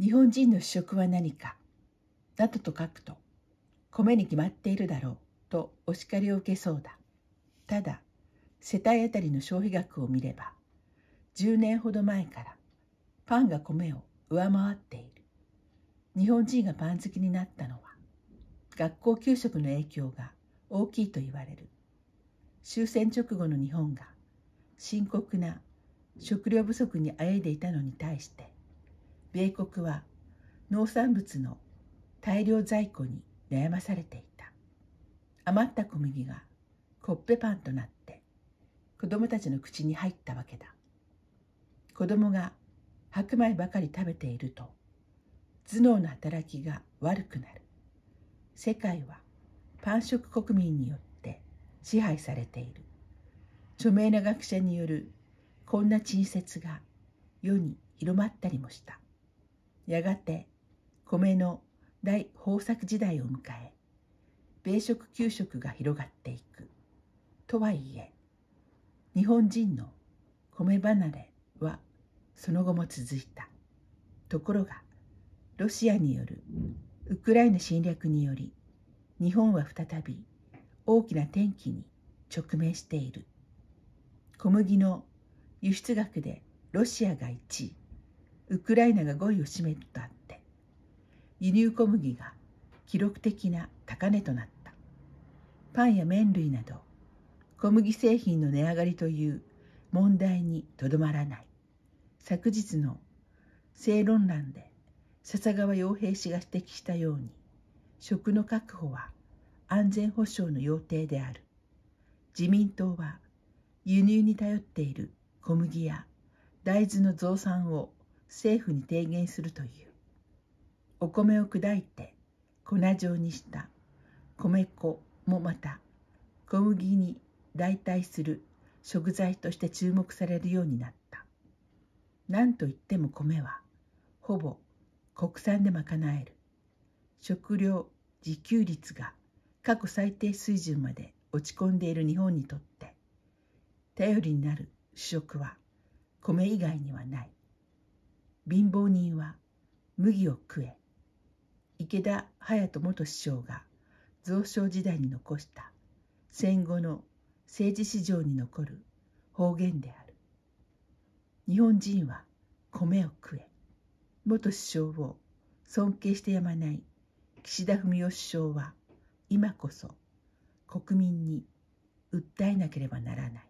日本人の主食は何か？などと書くと米に決まっているだろうとお叱りを受けそうだ。ただ世帯当たりの消費額を見れば10年ほど前からパンが米を上回っている。日本人がパン好きになったのは学校給食の影響が大きいと言われる。終戦直後の日本が深刻な食料不足にあえいでいたのに対して米国は農産物の大量在庫に悩まされていた。余った小麦がコッペパンとなって子供たちの口に入ったわけだ。子供が白米ばかり食べていると頭脳の働きが悪くなる。世界はパン食国民によって支配されている。著名な学者によるこんな陳説が世に広まったりもした。やがて米の大豊作時代を迎え米食給食が広がっていく。とはいえ日本人の米離れはその後も続いた。ところがロシアによるウクライナ侵略により日本は再び大きな転機に直面している。小麦の輸出額でロシアが1位。ウクライナが5位を占めるとあって。輸入小麦が記録的な高値となった。パンや麺類など小麦製品の値上がりという問題にとどまらない。昨日の正論欄で笹川洋平氏が指摘したように食の確保は安全保障の要諦である。自民党は輸入に頼っている小麦や大豆の増産を政府に提言するという。お米を砕いて粉状にした。米粉もまた小麦に代替する。食材として注目されるようになった。何といっても米はほぼ国産で賄える。食料自給率が過去最低水準まで落ち込んでいる日本にとって頼りになる主食は米以外にはない。貧乏人は麦を食え。池田隼人元首相が増床時代に残した戦後の政治史上に残る方言である。日本人は米を食え。元首相を尊敬してやまない岸田文雄首相は今こそ国民に訴えなければならない。